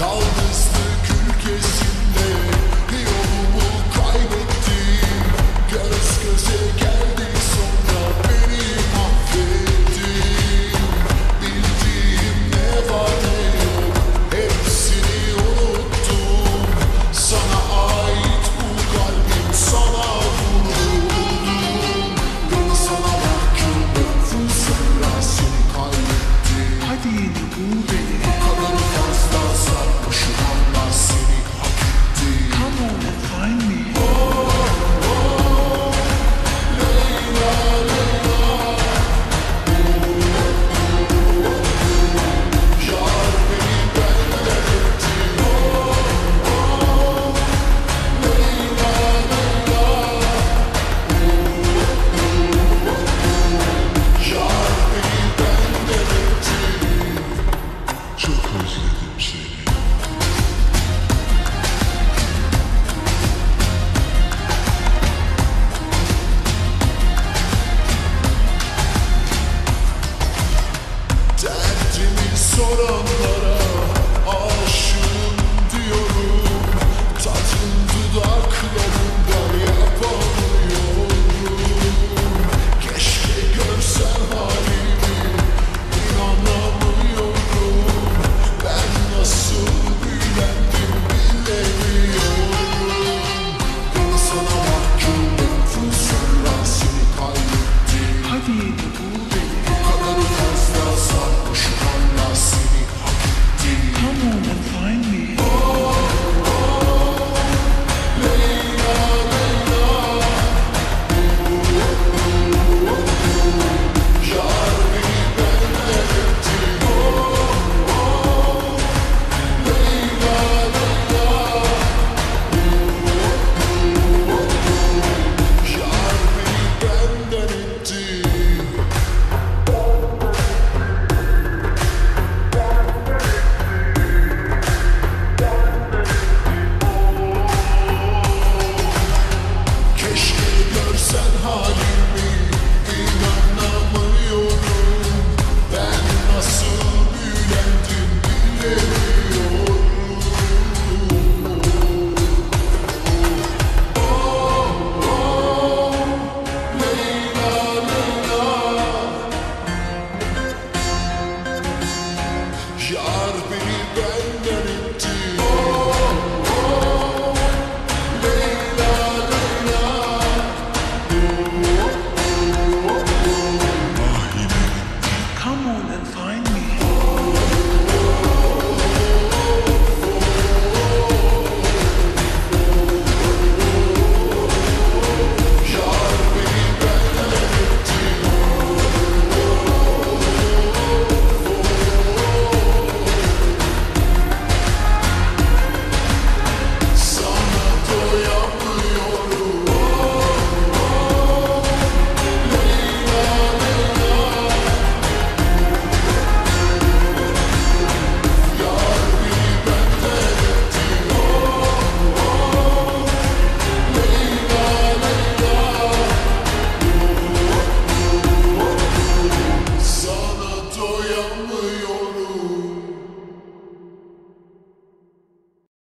Yalnızlık ülkesinde yolumu kaybettim. Göz göze gel